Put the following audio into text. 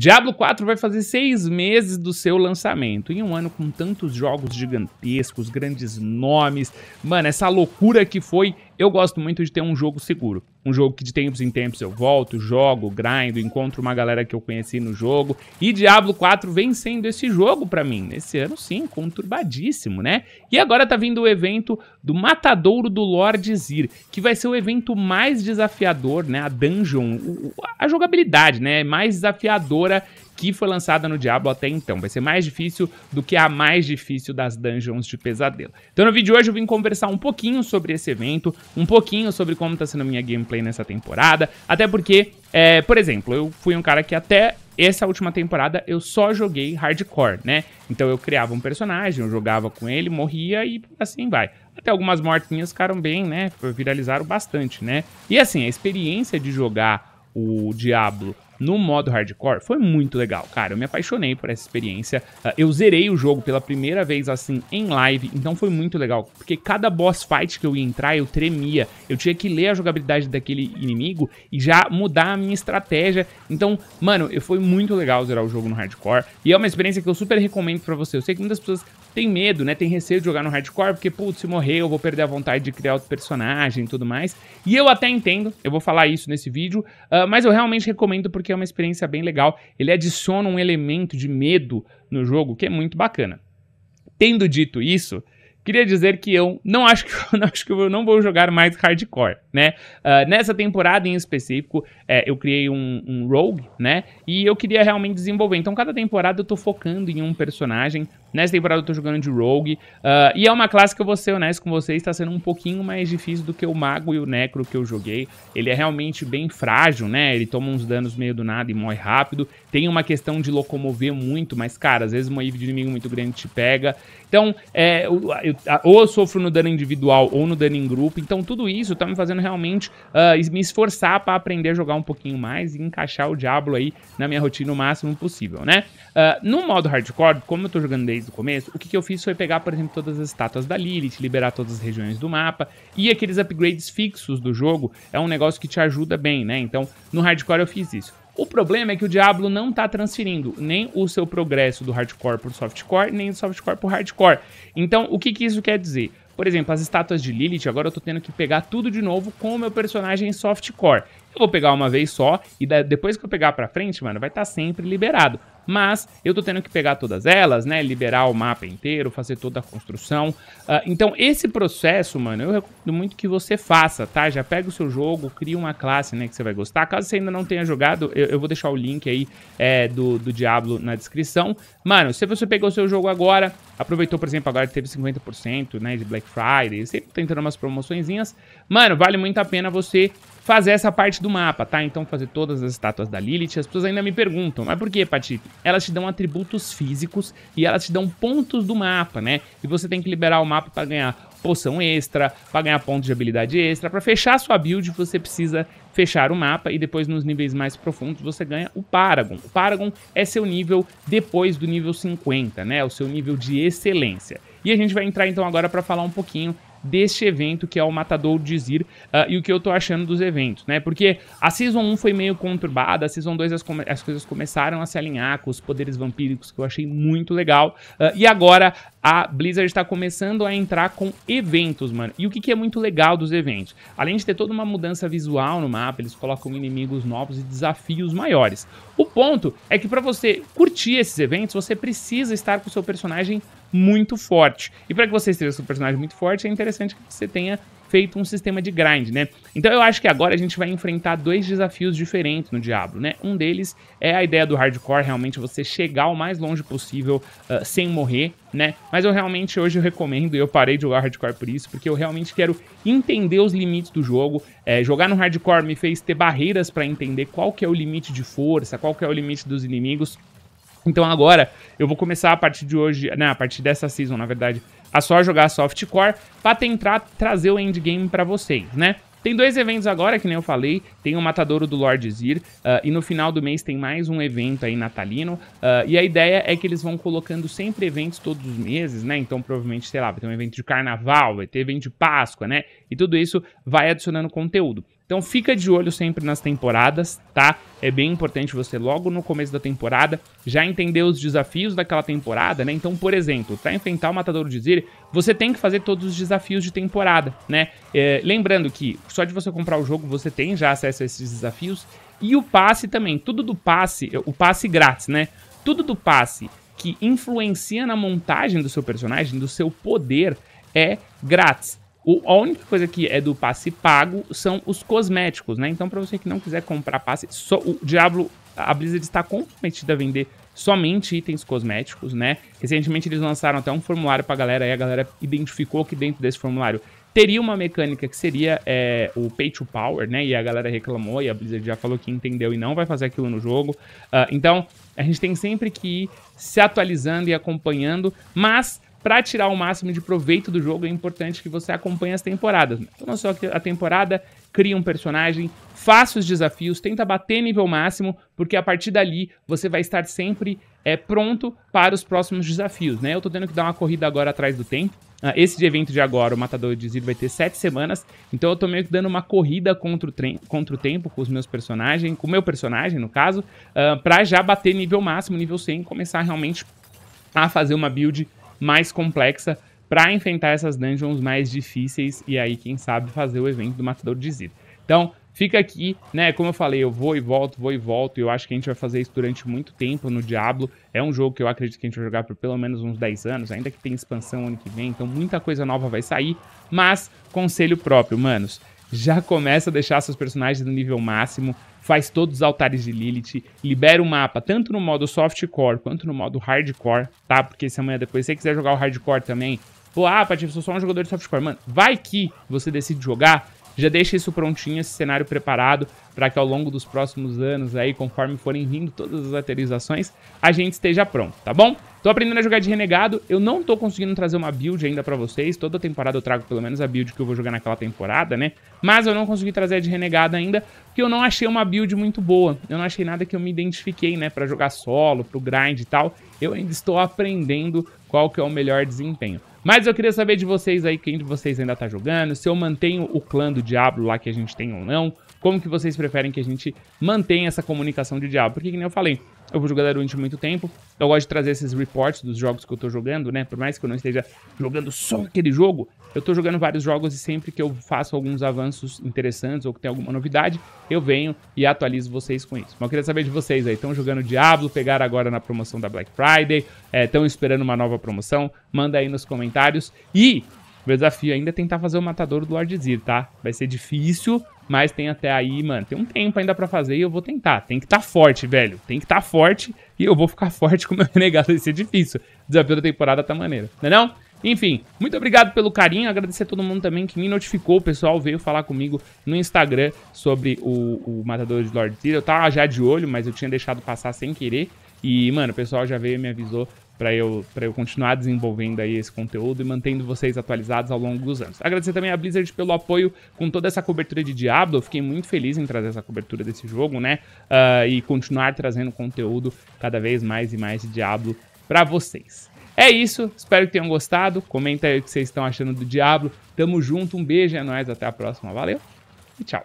Diablo 4 vai fazer seis meses do seu lançamento. Em um ano com tantos jogos gigantescos, grandes nomes. Mano, essa loucura que foi. Eu gosto muito de ter um jogo seguro. Um jogo que de tempos em tempos eu volto, jogo, grindo, encontro uma galera que eu conheci no jogo. E Diablo 4 vem sendo esse jogo pra mim. Nesse ano, sim, conturbadíssimo, né? E agora tá vindo o evento do Matadouro do Lord Zir, que vai ser o evento mais desafiador, né? A dungeon, a jogabilidade, né? Mais desafiadora que foi lançada no Diablo até então. Vai ser mais difícil do que a mais difícil das dungeons de pesadelo. Então no vídeo de hoje eu vim conversar um pouquinho sobre esse evento, um pouquinho sobre como está sendo minha gameplay nessa temporada, até porque, é, por exemplo, eu fui um cara que até essa última temporada eu só joguei hardcore, né? Então eu criava um personagem, eu jogava com ele, morria e assim vai. Até algumas mortinhas ficaram bem, né? Viralizaram bastante, né? E assim, a experiência de jogar o Diablo no modo hardcore foi muito legal, cara. Eu me apaixonei por essa experiência. Uh, eu zerei o jogo pela primeira vez assim em live, então foi muito legal, porque cada boss fight que eu ia entrar eu tremia. Eu tinha que ler a jogabilidade daquele inimigo e já mudar a minha estratégia. Então, mano, foi muito legal zerar o jogo no hardcore e é uma experiência que eu super recomendo para você. Eu sei que muitas pessoas têm medo, né? Tem receio de jogar no hardcore porque, putz, se morrer eu vou perder a vontade de criar outro personagem e tudo mais. E eu até entendo, eu vou falar isso nesse vídeo, uh, mas eu realmente recomendo porque é uma experiência bem legal. Ele adiciona um elemento de medo no jogo que é muito bacana. Tendo dito isso, queria dizer que eu não acho que, não acho que eu não vou jogar mais hardcore, né? Uh, nessa temporada em específico, é, eu criei um, um, rogue, né? E eu queria realmente desenvolver. Então, cada temporada eu tô focando em um personagem. Nessa temporada eu tô jogando de rogue. Uh, e é uma classe que eu vou ser honesto com vocês, está sendo um pouquinho mais difícil do que o mago e o necro que eu joguei. Ele é realmente bem frágil, né? Ele toma uns danos meio do nada e morre rápido. Tem uma questão de locomover muito, mas, cara, às vezes uma wave de inimigo muito grande te pega. Então, é, eu, eu, ou eu sofro no dano individual ou no dano em grupo. Então, tudo isso tá me fazendo realmente uh, me esforçar para aprender a jogar um pouquinho mais e encaixar o Diablo aí na minha rotina o máximo possível, né? Uh, no modo hardcore, como eu tô jogando desde o começo, o que, que eu fiz foi pegar, por exemplo, todas as estátuas da Lilith, liberar todas as regiões do mapa e aqueles upgrades fixos do jogo é um negócio que te ajuda bem, né? Então, no hardcore eu fiz isso. O problema é que o Diablo não está transferindo nem o seu progresso do hardcore para o softcore, nem do softcore para o hardcore. Então, o que, que isso quer dizer? Por exemplo, as estátuas de Lilith, agora eu tô tendo que pegar tudo de novo com o meu personagem softcore. Eu vou pegar uma vez só e depois que eu pegar pra frente, mano, vai estar tá sempre liberado. Mas eu tô tendo que pegar todas elas, né, liberar o mapa inteiro, fazer toda a construção. Uh, então esse processo, mano, eu recomendo muito que você faça, tá? Já pega o seu jogo, cria uma classe, né, que você vai gostar. Caso você ainda não tenha jogado, eu, eu vou deixar o link aí é, do, do Diablo na descrição. Mano, se você pegou o seu jogo agora, aproveitou, por exemplo, agora teve 50%, né, de Black Friday, sempre tentando umas promoçõezinhas, mano, vale muito a pena você fazer essa parte do mapa, tá? Então fazer todas as estátuas da Lilith. As pessoas ainda me perguntam, mas por que, Pati? Elas te dão atributos físicos e elas te dão pontos do mapa, né? E você tem que liberar o mapa para ganhar poção extra, para ganhar pontos de habilidade extra. Para fechar sua build, você precisa fechar o mapa e depois nos níveis mais profundos você ganha o Paragon. O Paragon é seu nível depois do nível 50, né? O seu nível de excelência. E a gente vai entrar então agora para falar um pouquinho deste evento que é o Matador de Zir uh, e o que eu tô achando dos eventos, né? Porque a Season 1 foi meio conturbada, a Season 2 as, as coisas começaram a se alinhar com os poderes vampíricos que eu achei muito legal uh, e agora a Blizzard está começando a entrar com eventos, mano. E o que, que é muito legal dos eventos? Além de ter toda uma mudança visual no mapa, eles colocam inimigos novos e desafios maiores. O ponto é que para você curtir esses eventos, você precisa estar com o seu personagem muito forte. E para que você esteja com o seu personagem muito forte, é interessante que você tenha feito um sistema de grind, né? Então eu acho que agora a gente vai enfrentar dois desafios diferentes no Diablo, né? Um deles é a ideia do hardcore, realmente você chegar o mais longe possível uh, sem morrer, né? Mas eu realmente hoje eu recomendo, eu parei de jogar hardcore por isso, porque eu realmente quero entender os limites do jogo. É, jogar no hardcore me fez ter barreiras para entender qual que é o limite de força, qual que é o limite dos inimigos. Então agora eu vou começar a partir de hoje, né, a partir dessa season, na verdade, a só jogar softcore para tentar trazer o endgame para vocês, né? Tem dois eventos agora, que nem eu falei. Tem o Matadouro do Lord Zir. Uh, e no final do mês tem mais um evento aí natalino. Uh, e a ideia é que eles vão colocando sempre eventos todos os meses, né? Então, provavelmente, sei lá, vai ter um evento de carnaval, vai ter evento de Páscoa, né? E tudo isso vai adicionando conteúdo. Então fica de olho sempre nas temporadas, tá? É bem importante você logo no começo da temporada já entender os desafios daquela temporada, né? Então, por exemplo, para enfrentar o Matador de Zir, você tem que fazer todos os desafios de temporada, né? É, lembrando que só de você comprar o jogo você tem já acesso a esses desafios e o passe também, tudo do passe, o passe grátis, né? Tudo do passe que influencia na montagem do seu personagem, do seu poder, é grátis. O, a única coisa que é do passe pago são os cosméticos, né? Então, para você que não quiser comprar passe, só, o Diablo, a Blizzard está comprometida a vender somente itens cosméticos, né? Recentemente eles lançaram até um formulário pra galera e a galera identificou que dentro desse formulário teria uma mecânica que seria é, o Pay to Power, né? E a galera reclamou e a Blizzard já falou que entendeu e não vai fazer aquilo no jogo. Uh, então, a gente tem sempre que ir se atualizando e acompanhando, mas para tirar o máximo de proveito do jogo, é importante que você acompanhe as temporadas. Então, não só a temporada, cria um personagem, faça os desafios, tenta bater nível máximo, porque a partir dali você vai estar sempre é, pronto para os próximos desafios, né? Eu tô tendo que dar uma corrida agora atrás do tempo. Uh, esse evento de agora, o Matador de Zid, vai ter sete semanas, então eu tô meio que dando uma corrida contra o, contra o tempo com os meus personagens, com o meu personagem, no caso, uh, já bater nível máximo, nível 100, e começar realmente a fazer uma build mais complexa para enfrentar essas dungeons mais difíceis e aí, quem sabe, fazer o evento do Matador de Zid. Então, fica aqui, né? Como eu falei, eu vou e volto, vou e volto, e eu acho que a gente vai fazer isso durante muito tempo no Diablo. É um jogo que eu acredito que a gente vai jogar por pelo menos uns 10 anos, ainda que tenha expansão ano que vem, então muita coisa nova vai sair, mas conselho próprio, manos. Já começa a deixar seus personagens no nível máximo, faz todos os altares de Lilith, libera o mapa tanto no modo softcore quanto no modo hardcore, tá? Porque se amanhã depois você quiser jogar o hardcore também, pô, ah, Patife, sou só um jogador de softcore. Mano, vai que você decide jogar, já deixa isso prontinho, esse cenário preparado, para que ao longo dos próximos anos, aí, conforme forem vindo todas as atualizações, a gente esteja pronto, tá bom? Tô aprendendo a jogar de renegado, eu não tô conseguindo trazer uma build ainda pra vocês, toda temporada eu trago pelo menos a build que eu vou jogar naquela temporada, né? Mas eu não consegui trazer de renegado ainda, porque eu não achei uma build muito boa, eu não achei nada que eu me identifiquei, né, pra jogar solo, pro grind e tal, eu ainda estou aprendendo qual que é o melhor desempenho. Mas eu queria saber de vocês aí, quem de vocês ainda tá jogando, se eu mantenho o clã do Diablo lá que a gente tem ou não, como que vocês preferem que a gente mantenha essa comunicação de Diablo, porque, como eu falei, eu vou jogar durante muito tempo. Eu gosto de trazer esses reports dos jogos que eu tô jogando, né? Por mais que eu não esteja jogando só aquele jogo, eu tô jogando vários jogos e sempre que eu faço alguns avanços interessantes ou que tem alguma novidade, eu venho e atualizo vocês com isso. Mas eu queria saber de vocês aí, estão jogando Diablo, pegaram agora na promoção da Black Friday, estão é, esperando uma nova promoção? Manda aí nos comentários. E o desafio ainda é tentar fazer o matador do Lord Zir, tá? Vai ser difícil, mas tem até aí, mano, tem um tempo ainda pra fazer e eu vou tentar. Tem que estar tá forte, velho. Tem que estar tá forte e eu vou ficar forte com o meu renegado. Vai ser difícil. O desafio da temporada tá maneiro, não é não? Enfim, muito obrigado pelo carinho, agradecer a todo mundo também que me notificou, o pessoal veio falar comigo no Instagram sobre o, o Matador de Lord Zir. Eu tava já de olho, mas eu tinha deixado passar sem querer. E, mano, o pessoal já veio e me avisou para eu, eu continuar desenvolvendo aí esse conteúdo e mantendo vocês atualizados ao longo dos anos. Agradecer também a Blizzard pelo apoio com toda essa cobertura de Diablo, eu fiquei muito feliz em trazer essa cobertura desse jogo, né? Uh, e continuar trazendo conteúdo cada vez mais e mais de Diablo para vocês. É isso, espero que tenham gostado, comenta aí o que vocês estão achando do Diablo, tamo junto, um beijo, é nóis, até a próxima, valeu e tchau.